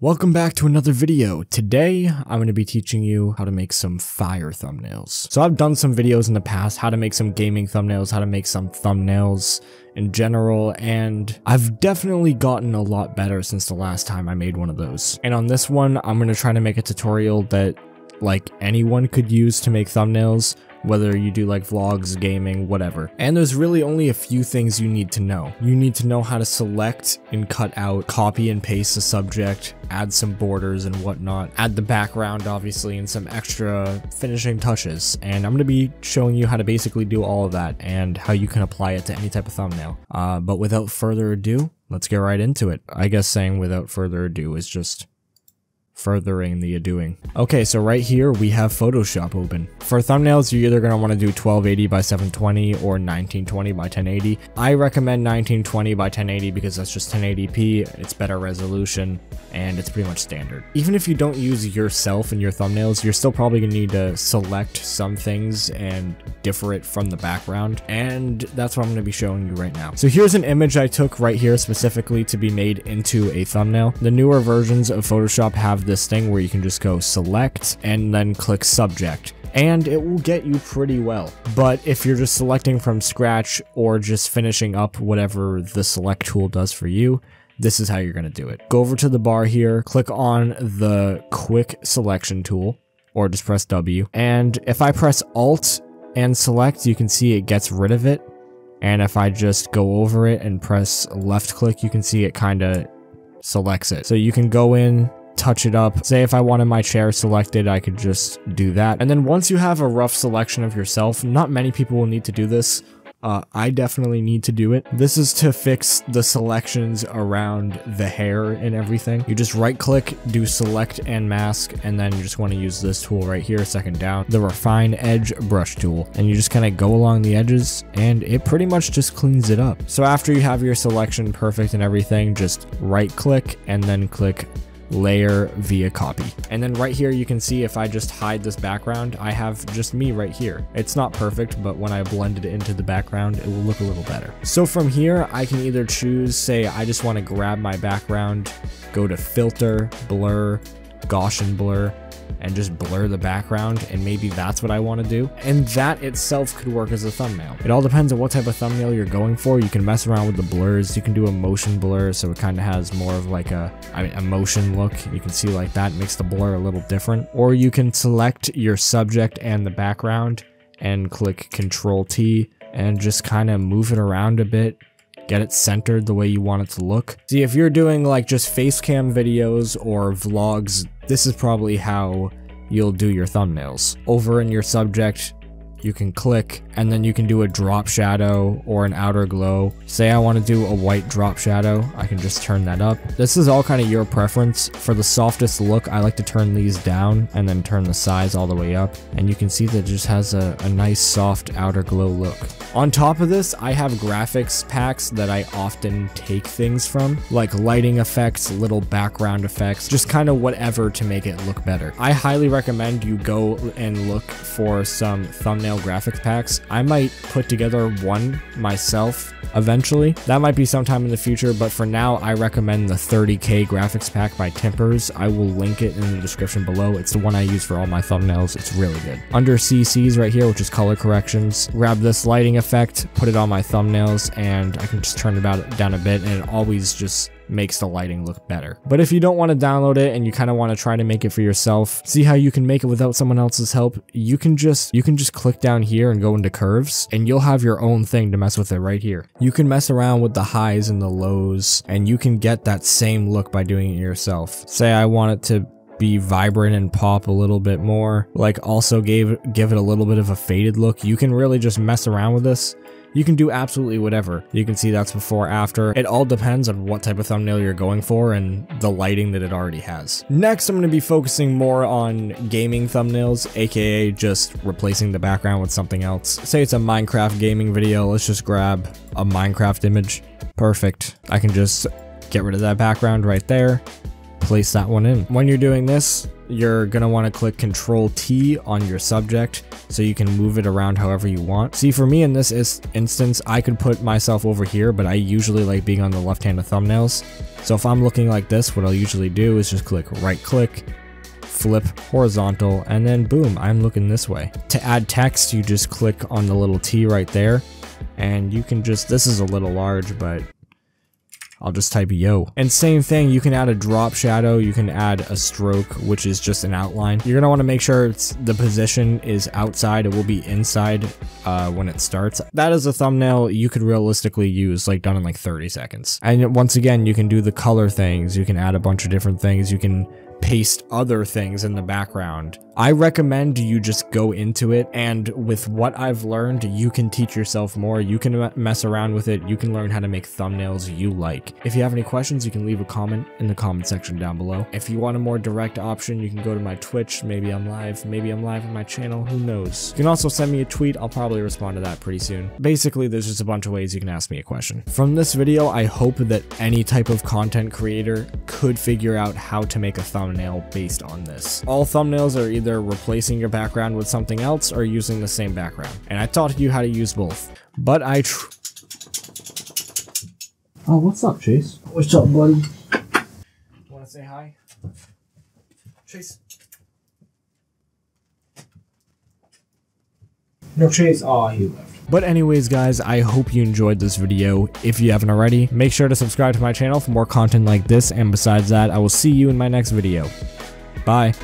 Welcome back to another video. Today, I'm going to be teaching you how to make some fire thumbnails. So I've done some videos in the past, how to make some gaming thumbnails, how to make some thumbnails in general, and I've definitely gotten a lot better since the last time I made one of those. And on this one, I'm going to try to make a tutorial that like anyone could use to make thumbnails whether you do like vlogs, gaming, whatever. And there's really only a few things you need to know. You need to know how to select and cut out, copy and paste the subject, add some borders and whatnot, add the background obviously and some extra finishing touches. And I'm going to be showing you how to basically do all of that and how you can apply it to any type of thumbnail. Uh, but without further ado, let's get right into it. I guess saying without further ado is just furthering the doing. Okay, so right here we have Photoshop open. For thumbnails, you're either going to want to do 1280 by 720 or 1920 by 1080. I recommend 1920 by 1080 because that's just 1080p, it's better resolution, and it's pretty much standard. Even if you don't use yourself in your thumbnails, you're still probably going to need to select some things and differ it from the background, and that's what I'm going to be showing you right now. So here's an image I took right here specifically to be made into a thumbnail. The newer versions of Photoshop have this thing where you can just go select and then click subject and it will get you pretty well. But if you're just selecting from scratch or just finishing up whatever the select tool does for you, this is how you're going to do it. Go over to the bar here, click on the quick selection tool, or just press W. And if I press Alt and select, you can see it gets rid of it. And if I just go over it and press left click, you can see it kind of selects it. So you can go in, touch it up. Say if I wanted my chair selected, I could just do that. And then once you have a rough selection of yourself, not many people will need to do this. Uh, I definitely need to do it. This is to fix the selections around the hair and everything. You just right click, do select and mask, and then you just want to use this tool right here, second down, the refine edge brush tool. And you just kind of go along the edges and it pretty much just cleans it up. So after you have your selection perfect and everything, just right click and then click layer via copy. And then right here, you can see if I just hide this background, I have just me right here. It's not perfect, but when I blend it into the background, it will look a little better. So from here, I can either choose, say, I just want to grab my background, go to filter, blur, Gaussian blur, and just blur the background and maybe that's what I want to do. And that itself could work as a thumbnail. It all depends on what type of thumbnail you're going for. You can mess around with the blurs. You can do a motion blur so it kind of has more of like a, I mean, a motion look. You can see like that makes the blur a little different. Or you can select your subject and the background and click Control T and just kind of move it around a bit get it centered the way you want it to look. See, if you're doing like just face cam videos or vlogs, this is probably how you'll do your thumbnails. Over in your subject, you can click and then you can do a drop shadow or an outer glow. Say I want to do a white drop shadow, I can just turn that up. This is all kind of your preference. For the softest look, I like to turn these down and then turn the size all the way up. And you can see that it just has a, a nice soft outer glow look. On top of this, I have graphics packs that I often take things from, like lighting effects, little background effects, just kind of whatever to make it look better. I highly recommend you go and look for some thumbnail graphics packs. I might put together one myself eventually. That might be sometime in the future, but for now, I recommend the 30k graphics pack by Timpers. I will link it in the description below. It's the one I use for all my thumbnails. It's really good. Under CCs right here, which is color corrections, grab this lighting effect, put it on my thumbnails, and I can just turn it about down a bit, and it always just makes the lighting look better. But if you don't want to download it and you kind of want to try to make it for yourself, see how you can make it without someone else's help, you can just you can just click down here and go into curves and you'll have your own thing to mess with it right here. You can mess around with the highs and the lows and you can get that same look by doing it yourself. Say I want it to be vibrant and pop a little bit more like also gave give it a little bit of a faded look you can really just mess around with this you can do absolutely whatever. You can see that's before, after. It all depends on what type of thumbnail you're going for and the lighting that it already has. Next, I'm going to be focusing more on gaming thumbnails, aka just replacing the background with something else. Say it's a Minecraft gaming video, let's just grab a Minecraft image. Perfect. I can just get rid of that background right there, place that one in. When you're doing this, you're gonna wanna click Control T on your subject so you can move it around however you want. See, for me in this is instance, I could put myself over here, but I usually like being on the left hand of thumbnails. So if I'm looking like this, what I'll usually do is just click right click, flip horizontal, and then boom, I'm looking this way. To add text, you just click on the little T right there, and you can just, this is a little large, but I'll just type yo. And same thing, you can add a drop shadow, you can add a stroke, which is just an outline. You're gonna wanna make sure it's the position is outside, it will be inside uh, when it starts. That is a thumbnail you could realistically use like done in like 30 seconds. And once again, you can do the color things, you can add a bunch of different things, you can paste other things in the background. I recommend you just go into it and with what I've learned, you can teach yourself more. You can mess around with it. You can learn how to make thumbnails you like. If you have any questions, you can leave a comment in the comment section down below. If you want a more direct option, you can go to my Twitch. Maybe I'm live. Maybe I'm live on my channel. Who knows? You can also send me a tweet. I'll probably respond to that pretty soon. Basically, there's just a bunch of ways you can ask me a question. From this video, I hope that any type of content creator could figure out how to make a thumbnail based on this. All thumbnails are either replacing your background with something else or using the same background. And I taught you how to use both. But I Oh, what's up, Chase? What's up, buddy? Want to say hi? Chase. No, Chase. Oh, he left. But anyways guys, I hope you enjoyed this video. If you haven't already, make sure to subscribe to my channel for more content like this and besides that, I will see you in my next video. Bye.